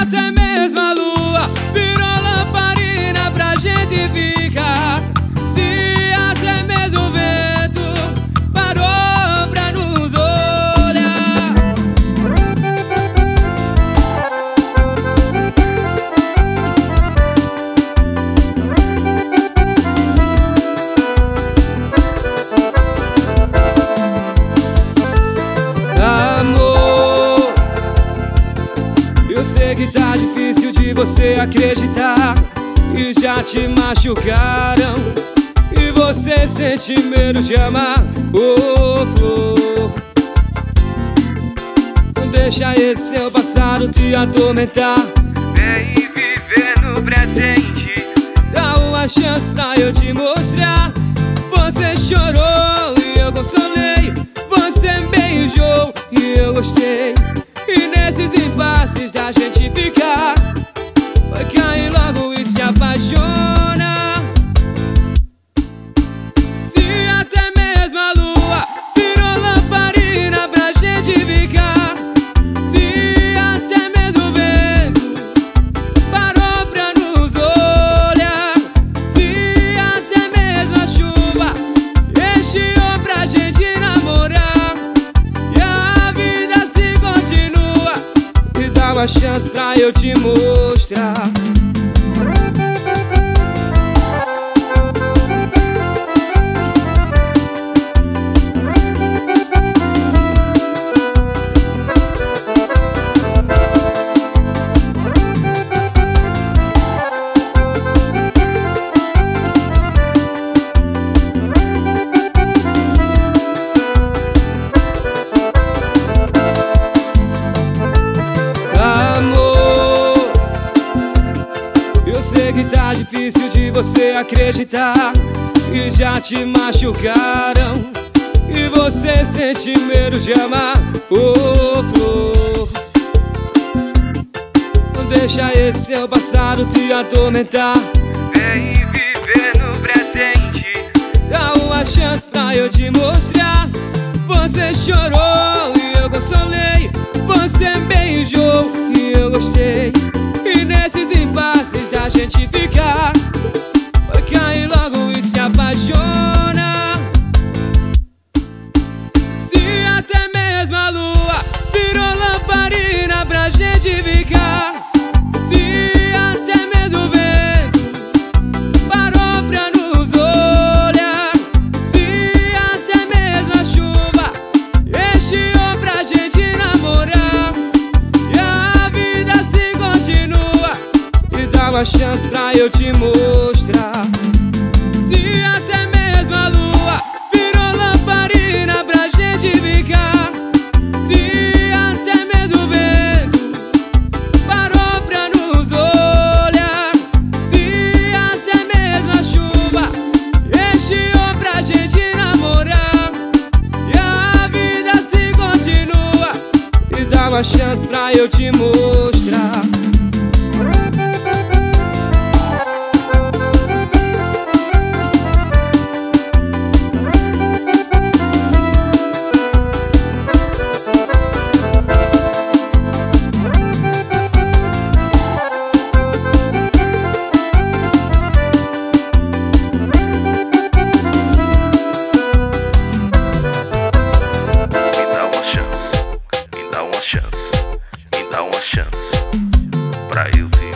até mesmo a lua eu sei que tá difícil de você acreditar. E já te machucaram. E você sente medo de amar. Ô flor. Não deixa esse seu passado te atormentar. Vem viver no presente. Dá uma chance pra eu te mostrar. Você chorou e eu consolei. Você beijou e eu gostei gente ficar Foi cair logo e se apaixona. Se até mesmo a lua virou lamparina pra gente ficar. Se até mesmo o vento parou pra nos olhar. Se até mesmo a chuva encheu pra gente uma chance pra eu te mostrar eu sei que tá difícil de você acreditar E já te machucaram. E você sente medo de amar Ô flor. Não deixa esse seu passado te atormentar. Vem viver no presente. Dá uma chance pra eu te mostrar. Você chorou e eu consolei. Você beijou e eu gostei nesses impasses da gente ficar. Foi cair logo e se apaixona. Se até mesmo a lua virou lamparina pra gente ficar. Se até mesmo o vento parou pra nos olhar. Se até mesmo a chuva encheu pra gente uma chance pra eu te mostrar. Se até mesmo a lua virou lamparina pra gente ficar Se até mesmo o vento parou pra nos olhar. Se até mesmo a chuva encheu pra gente namorar. E a vida se continua E dá uma chance pra eu te mostrar dá uma chance. Pra eu te